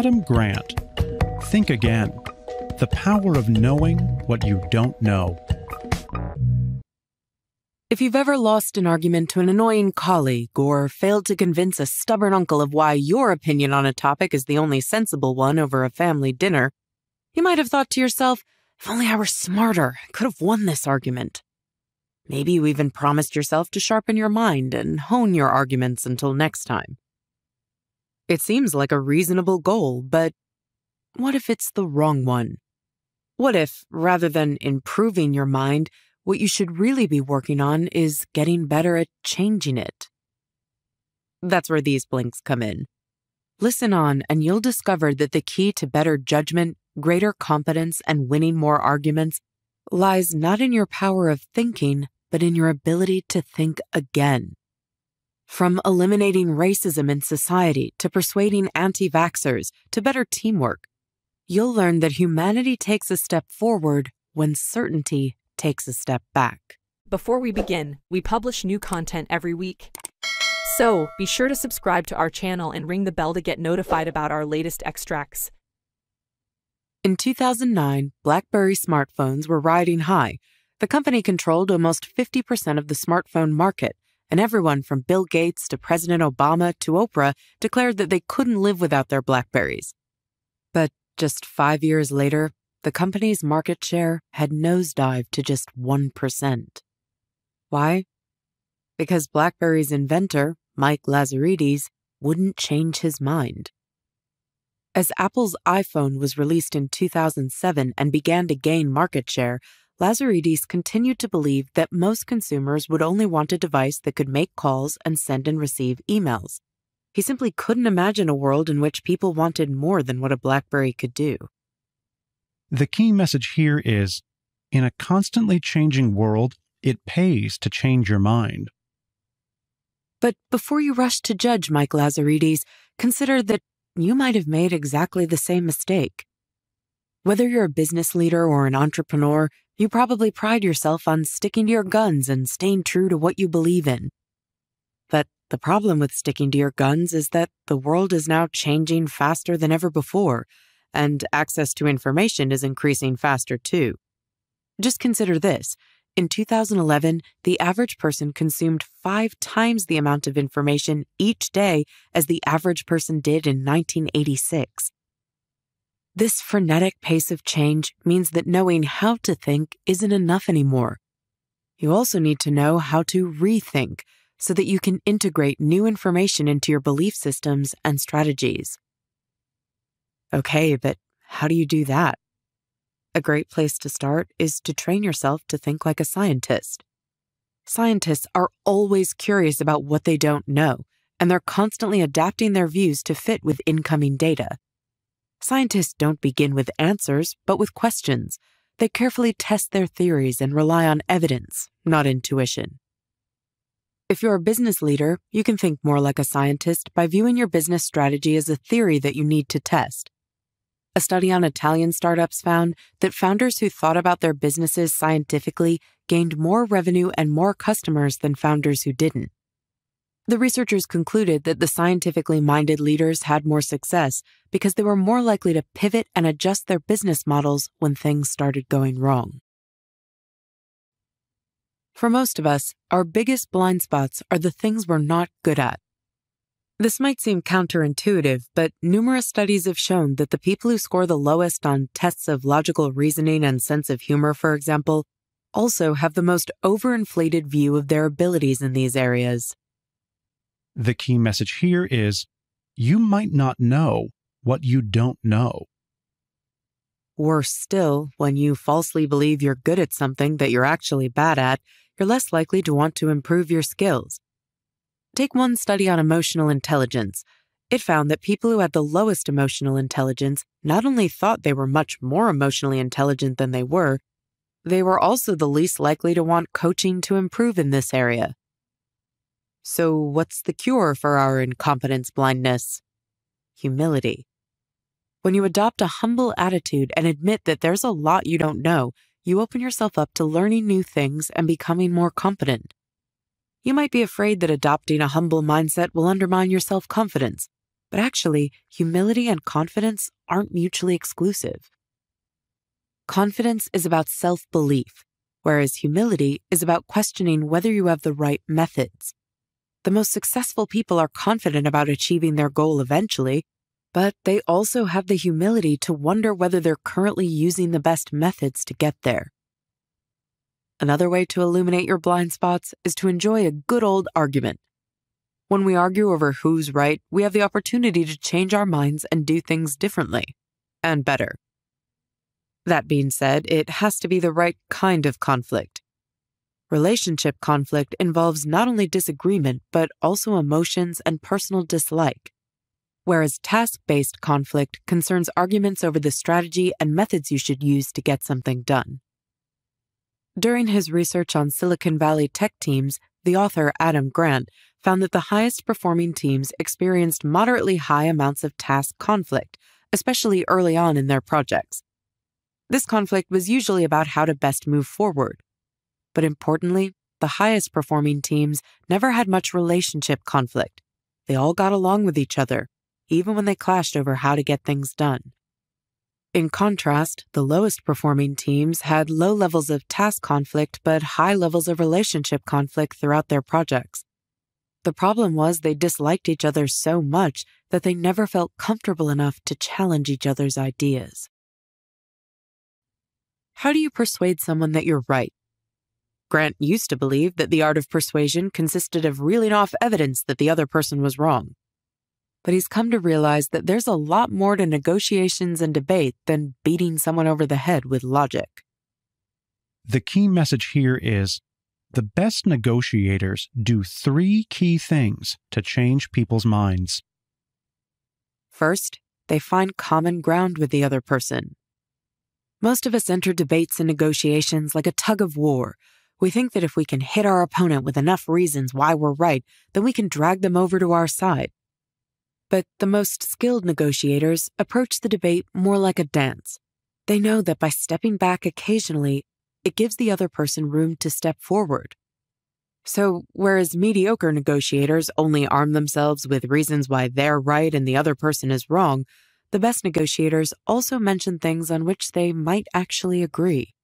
Adam Grant. Think again. The power of knowing what you don't know. If you've ever lost an argument to an annoying colleague or failed to convince a stubborn uncle of why your opinion on a topic is the only sensible one over a family dinner, you might have thought to yourself, if only I were smarter, I could have won this argument. Maybe you even promised yourself to sharpen your mind and hone your arguments until next time. It seems like a reasonable goal, but what if it's the wrong one? What if, rather than improving your mind, what you should really be working on is getting better at changing it? That's where these blinks come in. Listen on, and you'll discover that the key to better judgment, greater competence, and winning more arguments lies not in your power of thinking, but in your ability to think again. From eliminating racism in society to persuading anti vaxxers to better teamwork, you'll learn that humanity takes a step forward when certainty takes a step back. Before we begin, we publish new content every week. So be sure to subscribe to our channel and ring the bell to get notified about our latest extracts. In 2009, BlackBerry smartphones were riding high. The company controlled almost 50% of the smartphone market, and everyone from Bill Gates to President Obama to Oprah declared that they couldn't live without their Blackberries. But just five years later, the company's market share had nosedived to just 1%. Why? Because BlackBerry's inventor, Mike Lazaridis, wouldn't change his mind. As Apple's iPhone was released in 2007 and began to gain market share, Lazaridis continued to believe that most consumers would only want a device that could make calls and send and receive emails. He simply couldn't imagine a world in which people wanted more than what a BlackBerry could do. The key message here is in a constantly changing world, it pays to change your mind. But before you rush to judge Mike Lazaridis, consider that you might have made exactly the same mistake. Whether you're a business leader or an entrepreneur, you probably pride yourself on sticking to your guns and staying true to what you believe in. But the problem with sticking to your guns is that the world is now changing faster than ever before, and access to information is increasing faster too. Just consider this. In 2011, the average person consumed five times the amount of information each day as the average person did in 1986. This frenetic pace of change means that knowing how to think isn't enough anymore. You also need to know how to rethink so that you can integrate new information into your belief systems and strategies. Okay, but how do you do that? A great place to start is to train yourself to think like a scientist. Scientists are always curious about what they don't know, and they're constantly adapting their views to fit with incoming data. Scientists don't begin with answers, but with questions. They carefully test their theories and rely on evidence, not intuition. If you're a business leader, you can think more like a scientist by viewing your business strategy as a theory that you need to test. A study on Italian startups found that founders who thought about their businesses scientifically gained more revenue and more customers than founders who didn't. The researchers concluded that the scientifically minded leaders had more success because they were more likely to pivot and adjust their business models when things started going wrong. For most of us, our biggest blind spots are the things we're not good at. This might seem counterintuitive, but numerous studies have shown that the people who score the lowest on tests of logical reasoning and sense of humor, for example, also have the most overinflated view of their abilities in these areas. The key message here is you might not know what you don't know. Worse still, when you falsely believe you're good at something that you're actually bad at, you're less likely to want to improve your skills. Take one study on emotional intelligence. It found that people who had the lowest emotional intelligence not only thought they were much more emotionally intelligent than they were, they were also the least likely to want coaching to improve in this area. So, what's the cure for our incompetence blindness? Humility. When you adopt a humble attitude and admit that there's a lot you don't know, you open yourself up to learning new things and becoming more competent. You might be afraid that adopting a humble mindset will undermine your self confidence. But actually, humility and confidence aren't mutually exclusive. Confidence is about self belief, whereas humility is about questioning whether you have the right methods. The most successful people are confident about achieving their goal eventually, but they also have the humility to wonder whether they're currently using the best methods to get there. Another way to illuminate your blind spots is to enjoy a good old argument. When we argue over who's right, we have the opportunity to change our minds and do things differently and better. That being said, it has to be the right kind of conflict. Relationship conflict involves not only disagreement, but also emotions and personal dislike. Whereas task based conflict concerns arguments over the strategy and methods you should use to get something done. During his research on Silicon Valley tech teams, the author Adam Grant found that the highest performing teams experienced moderately high amounts of task conflict, especially early on in their projects. This conflict was usually about how to best move forward. But importantly, the highest performing teams never had much relationship conflict. They all got along with each other, even when they clashed over how to get things done. In contrast, the lowest performing teams had low levels of task conflict but high levels of relationship conflict throughout their projects. The problem was they disliked each other so much that they never felt comfortable enough to challenge each other's ideas. How do you persuade someone that you're right? Grant used to believe that the art of persuasion consisted of reeling off evidence that the other person was wrong. But he's come to realize that there's a lot more to negotiations and debate than beating someone over the head with logic. The key message here is the best negotiators do three key things to change people's minds. First, they find common ground with the other person. Most of us enter debates and negotiations like a tug of war. We think that if we can hit our opponent with enough reasons why we're right, then we can drag them over to our side. But the most skilled negotiators approach the debate more like a dance. They know that by stepping back occasionally, it gives the other person room to step forward. So, whereas mediocre negotiators only arm themselves with reasons why they're right and the other person is wrong, the best negotiators also mention things on which they might actually agree.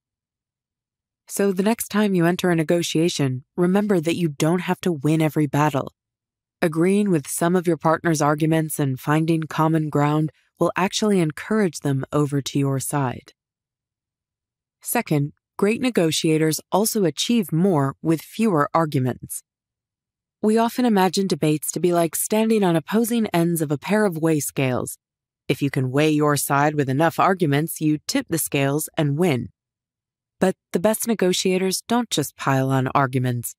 So the next time you enter a negotiation, remember that you don't have to win every battle. Agreeing with some of your partner's arguments and finding common ground will actually encourage them over to your side. Second, great negotiators also achieve more with fewer arguments. We often imagine debates to be like standing on opposing ends of a pair of weigh scales, if you can weigh your side with enough arguments, you tip the scales and win. But the best negotiators don't just pile on arguments.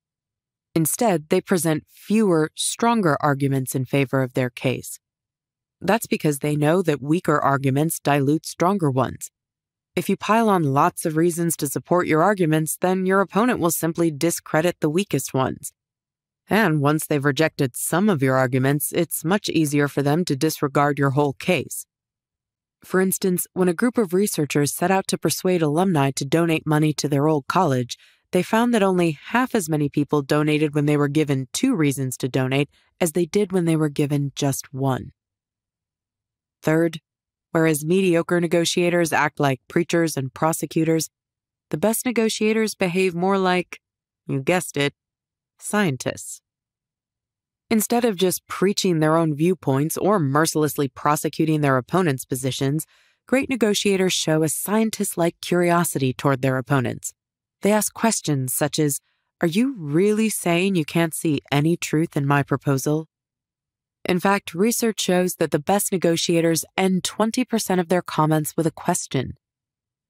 Instead, they present fewer, stronger arguments in favor of their case. That's because they know that weaker arguments dilute stronger ones. If you pile on lots of reasons to support your arguments, then your opponent will simply discredit the weakest ones. And once they've rejected some of your arguments, it's much easier for them to disregard your whole case. For instance, when a group of researchers set out to persuade alumni to donate money to their old college, they found that only half as many people donated when they were given two reasons to donate as they did when they were given just one. Third, whereas mediocre negotiators act like preachers and prosecutors, the best negotiators behave more like, you guessed it, scientists. Instead of just preaching their own viewpoints or mercilessly prosecuting their opponents' positions, great negotiators show a scientist like curiosity toward their opponents. They ask questions such as Are you really saying you can't see any truth in my proposal? In fact, research shows that the best negotiators end 20% of their comments with a question.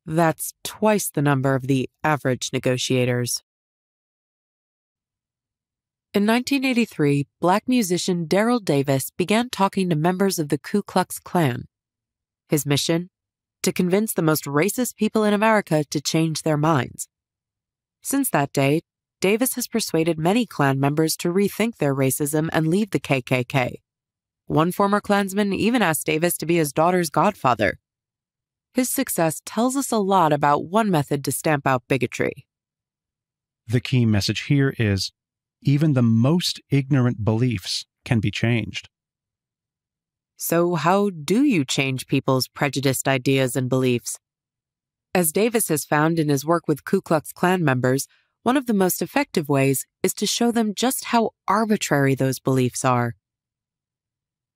That's twice the number of the average negotiators. In 1983, black musician Daryl Davis began talking to members of the Ku Klux Klan. His mission? To convince the most racist people in America to change their minds. Since that day, Davis has persuaded many Klan members to rethink their racism and leave the KKK. One former Klansman even asked Davis to be his daughter's godfather. His success tells us a lot about one method to stamp out bigotry. The key message here is even the most ignorant beliefs can be changed. So, how do you change people's prejudiced ideas and beliefs? As Davis has found in his work with Ku Klux Klan members, one of the most effective ways is to show them just how arbitrary those beliefs are.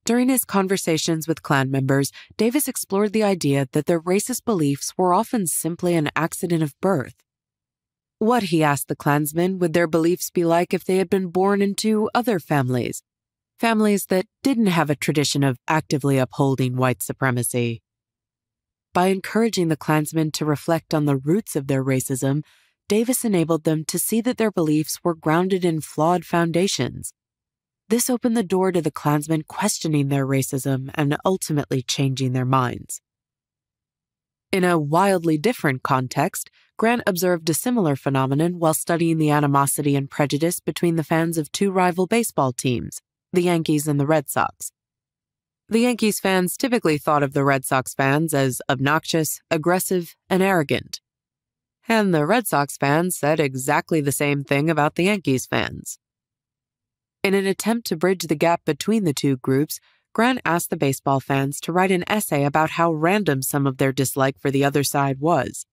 During his conversations with Klan members, Davis explored the idea that their racist beliefs were often simply an accident of birth. What, he asked the Klansmen, would their beliefs be like if they had been born into other families? Families that didn't have a tradition of actively upholding white supremacy. By encouraging the Klansmen to reflect on the roots of their racism, Davis enabled them to see that their beliefs were grounded in flawed foundations. This opened the door to the Klansmen questioning their racism and ultimately changing their minds. In a wildly different context, Grant observed a similar phenomenon while studying the animosity and prejudice between the fans of two rival baseball teams, the Yankees and the Red Sox. The Yankees fans typically thought of the Red Sox fans as obnoxious, aggressive, and arrogant. And the Red Sox fans said exactly the same thing about the Yankees fans. In an attempt to bridge the gap between the two groups, Grant asked the baseball fans to write an essay about how random some of their dislike for the other side was.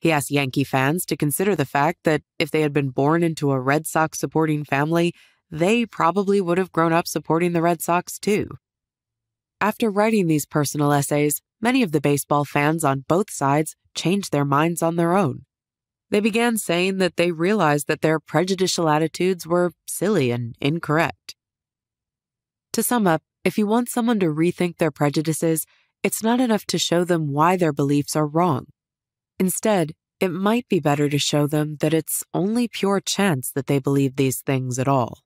He asked Yankee fans to consider the fact that if they had been born into a Red Sox supporting family, they probably would have grown up supporting the Red Sox too. After writing these personal essays, many of the baseball fans on both sides changed their minds on their own. They began saying that they realized that their prejudicial attitudes were silly and incorrect. To sum up, if you want someone to rethink their prejudices, it's not enough to show them why their beliefs are wrong. Instead, it might be better to show them that it's only pure chance that they believe these things at all.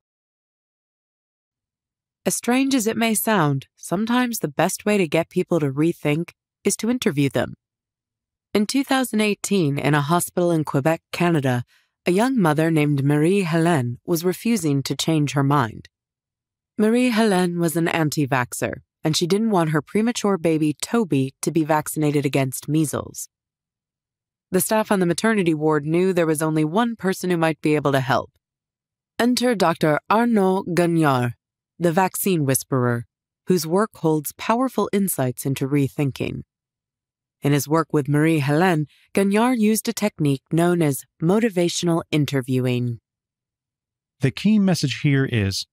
As strange as it may sound, sometimes the best way to get people to rethink is to interview them. In 2018, in a hospital in Quebec, Canada, a young mother named Marie Helene was refusing to change her mind. Marie Helene was an anti vaxxer, and she didn't want her premature baby, Toby, to be vaccinated against measles. The staff on the maternity ward knew there was only one person who might be able to help. Enter Dr. Arnaud Gagneur, the vaccine whisperer, whose work holds powerful insights into rethinking. In his work with Marie Helene, Gagneur used a technique known as motivational interviewing. The key message here is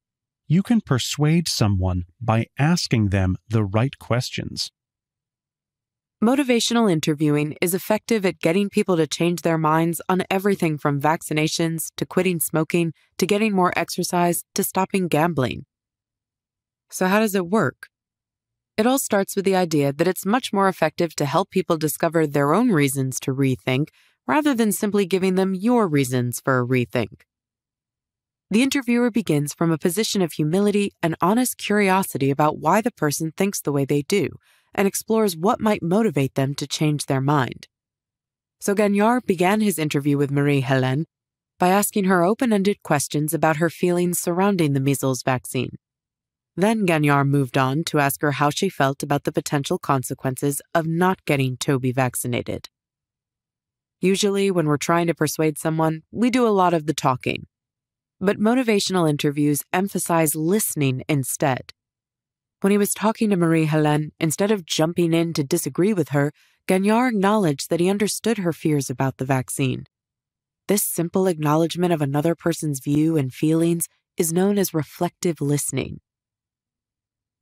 you can persuade someone by asking them the right questions. Motivational interviewing is effective at getting people to change their minds on everything from vaccinations to quitting smoking to getting more exercise to stopping gambling. So, how does it work? It all starts with the idea that it's much more effective to help people discover their own reasons to rethink rather than simply giving them your reasons for a rethink. The interviewer begins from a position of humility and honest curiosity about why the person thinks the way they do and explores what might motivate them to change their mind. So Gagneur began his interview with Marie Helene by asking her open ended questions about her feelings surrounding the measles vaccine. Then Gagneur moved on to ask her how she felt about the potential consequences of not getting Toby vaccinated. Usually, when we're trying to persuade someone, we do a lot of the talking. But motivational interviews emphasize listening instead. When he was talking to Marie Helene, instead of jumping in to disagree with her, Gagneur acknowledged that he understood her fears about the vaccine. This simple acknowledgement of another person's view and feelings is known as reflective listening.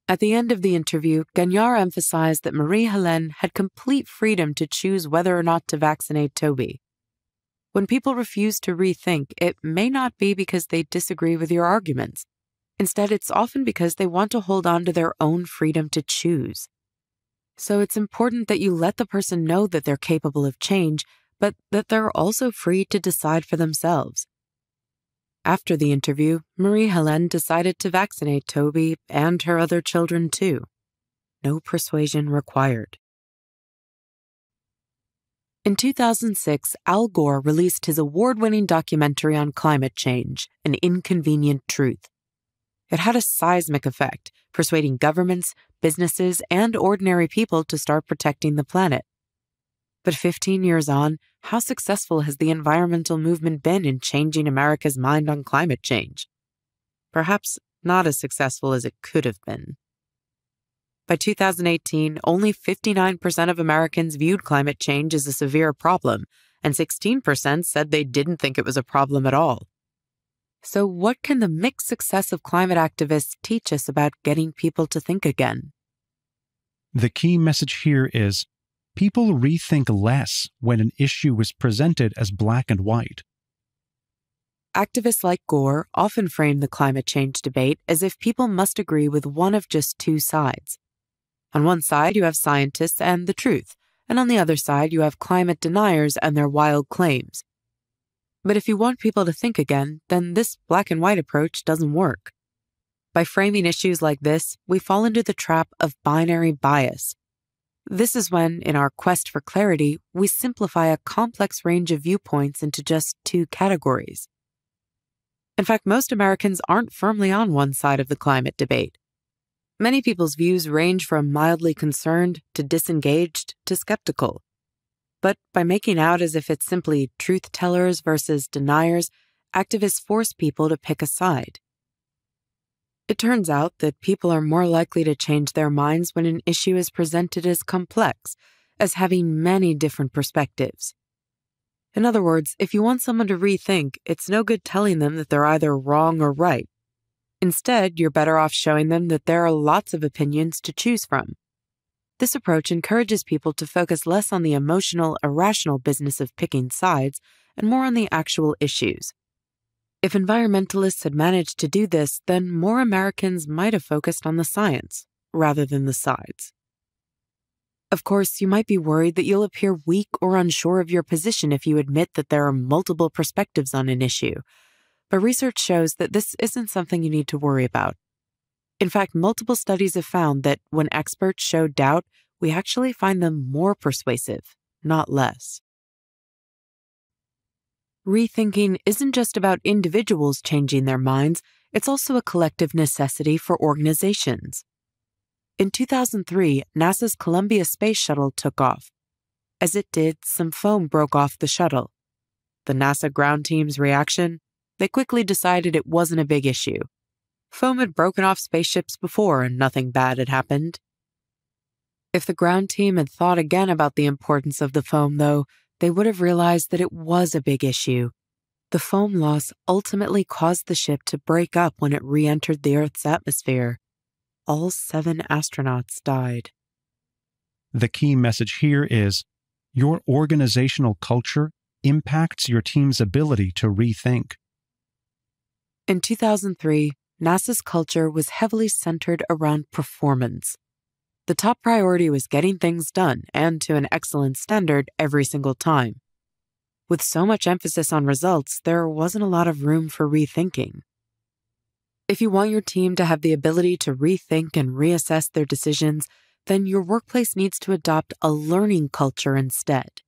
At the end of the interview, Gagneur emphasized that Marie Helene had complete freedom to choose whether or not to vaccinate Toby. When people refuse to rethink, it may not be because they disagree with your arguments. Instead, it's often because they want to hold on to their own freedom to choose. So it's important that you let the person know that they're capable of change, but that they're also free to decide for themselves. After the interview, Marie Helene decided to vaccinate Toby and her other children too. No persuasion required. In 2006, Al Gore released his award winning documentary on climate change, An Inconvenient Truth. It had a seismic effect, persuading governments, businesses, and ordinary people to start protecting the planet. But 15 years on, how successful has the environmental movement been in changing America's mind on climate change? Perhaps not as successful as it could have been. By 2018, only 59% of Americans viewed climate change as a severe problem, and 16% said they didn't think it was a problem at all. So, what can the mixed success of climate activists teach us about getting people to think again? The key message here is people rethink less when an issue is presented as black and white. Activists like Gore often frame the climate change debate as if people must agree with one of just two sides. On one side, you have scientists and the truth, and on the other side, you have climate deniers and their wild claims. But if you want people to think again, then this black and white approach doesn't work. By framing issues like this, we fall into the trap of binary bias. This is when, in our quest for clarity, we simplify a complex range of viewpoints into just two categories. In fact, most Americans aren't firmly on one side of the climate debate. Many people's views range from mildly concerned to disengaged to skeptical. But by making out as if it's simply truth tellers versus deniers, activists force people to pick a side. It turns out that people are more likely to change their minds when an issue is presented as complex, as having many different perspectives. In other words, if you want someone to rethink, it's no good telling them that they're either wrong or right. Instead, you're better off showing them that there are lots of opinions to choose from. This approach encourages people to focus less on the emotional, irrational business of picking sides and more on the actual issues. If environmentalists had managed to do this, then more Americans might have focused on the science rather than the sides. Of course, you might be worried that you'll appear weak or unsure of your position if you admit that there are multiple perspectives on an issue, but research shows that this isn't something you need to worry about. In fact, multiple studies have found that when experts show doubt, we actually find them more persuasive, not less. Rethinking isn't just about individuals changing their minds, it's also a collective necessity for organizations. In 2003, NASA's Columbia Space Shuttle took off. As it did, some foam broke off the shuttle. The NASA ground team's reaction? They quickly decided it wasn't a big issue. Foam had broken off spaceships before and nothing bad had happened. If the ground team had thought again about the importance of the foam, though, they would have realized that it was a big issue. The foam loss ultimately caused the ship to break up when it re entered the Earth's atmosphere. All seven astronauts died. The key message here is your organizational culture impacts your team's ability to rethink. In 2003, NASA's culture was heavily centered around performance. The top priority was getting things done and to an excellent standard every single time. With so much emphasis on results, there wasn't a lot of room for rethinking. If you want your team to have the ability to rethink and reassess their decisions, then your workplace needs to adopt a learning culture instead.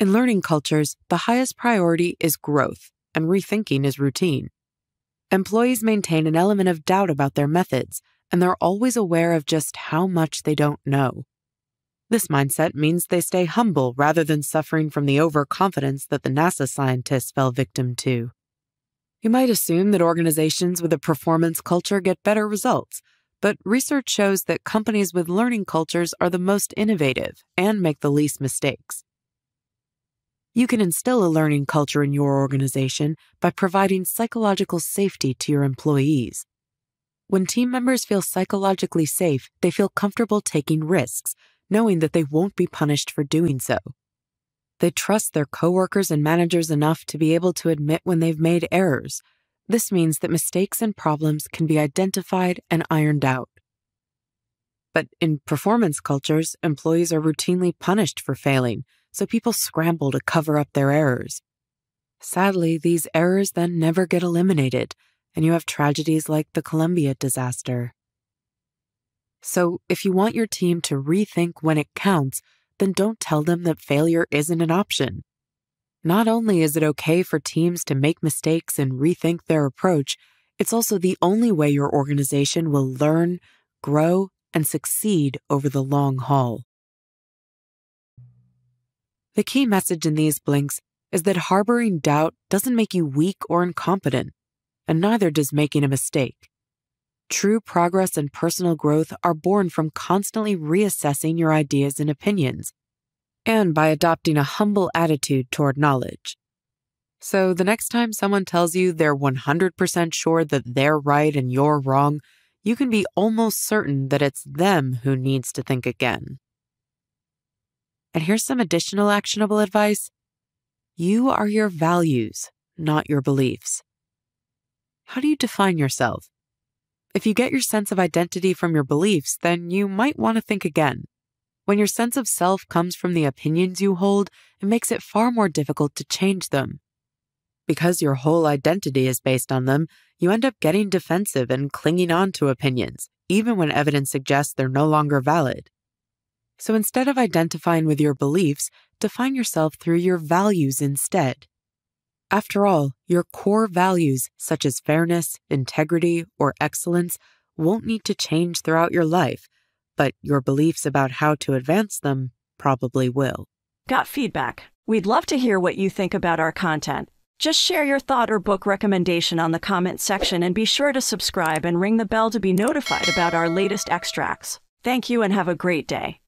In learning cultures, the highest priority is growth, and rethinking is routine. Employees maintain an element of doubt about their methods, and they're always aware of just how much they don't know. This mindset means they stay humble rather than suffering from the overconfidence that the NASA scientists fell victim to. You might assume that organizations with a performance culture get better results, but research shows that companies with learning cultures are the most innovative and make the least mistakes. You can instill a learning culture in your organization by providing psychological safety to your employees. When team members feel psychologically safe, they feel comfortable taking risks, knowing that they won't be punished for doing so. They trust their coworkers and managers enough to be able to admit when they've made errors. This means that mistakes and problems can be identified and ironed out. But in performance cultures, employees are routinely punished for failing, so people scramble to cover up their errors. Sadly, these errors then never get eliminated, and you have tragedies like the Columbia disaster. So, if you want your team to rethink when it counts, then don't tell them that failure isn't an option. Not only is it okay for teams to make mistakes and rethink their approach, it's also the only way your organization will learn, grow, and succeed over the long haul. The key message in these blinks is that harboring doubt doesn't make you weak or incompetent, and neither does making a mistake. True progress and personal growth are born from constantly reassessing your ideas and opinions, and by adopting a humble attitude toward knowledge. So the next time someone tells you they're 100% sure that they're right and you're wrong, you can be almost certain that it's them who needs to think again. And here's some additional actionable advice you are your values, not your beliefs. How do you define yourself? If you get your sense of identity from your beliefs, then you might want to think again. When your sense of self comes from the opinions you hold, it makes it far more difficult to change them. Because your whole identity is based on them, you end up getting defensive and clinging on to opinions, even when evidence suggests they're no longer valid. So instead of identifying with your beliefs, define yourself through your values instead. After all, your core values, such as fairness, integrity, or excellence, won't need to change throughout your life, but your beliefs about how to advance them probably will. Got feedback? We'd love to hear what you think about our content. Just share your thought or book recommendation on the comment section and be sure to subscribe and ring the bell to be notified about our latest extracts. Thank you and have a great day.